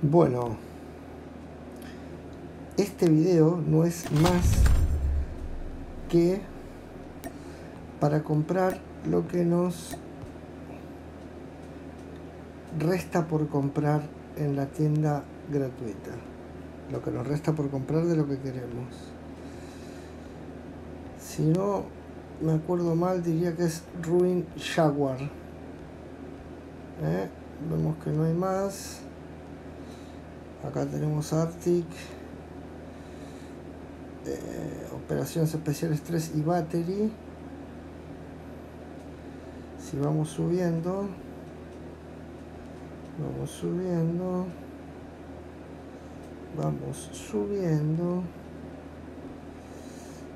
Bueno, este video no es más que para comprar lo que nos resta por comprar en la tienda gratuita. Lo que nos resta por comprar de lo que queremos. Si no me acuerdo mal, diría que es Ruin Jaguar. ¿Eh? Vemos que no hay más. Acá tenemos Arctic. Eh, operaciones especiales 3 y battery. Si vamos subiendo. Vamos subiendo. Vamos subiendo.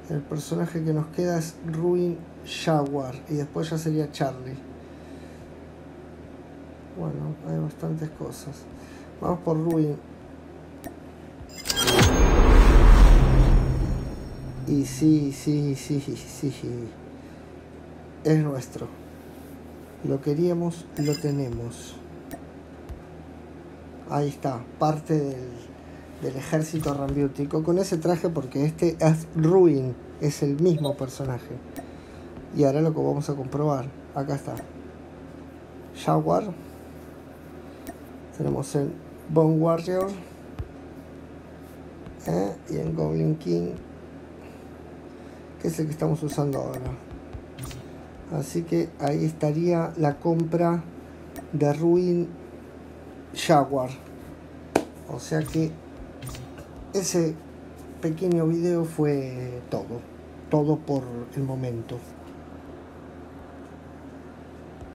El personaje que nos queda es Ruin Jaguar. Y después ya sería Charlie. Bueno, hay bastantes cosas. Vamos por Ruin. Y sí, sí, sí, sí. Es nuestro. Lo queríamos, lo tenemos. Ahí está, parte del, ejército rambiútico. Con ese traje porque este es Ruin, es el mismo personaje. Y ahora lo que vamos a comprobar. Acá está. Jaguar. Tenemos el Bone Warrior. ¿eh? Y el Goblin King. Que es el que estamos usando ahora. Así que ahí estaría la compra de Ruin Jaguar. O sea que ese pequeño video fue todo. Todo por el momento.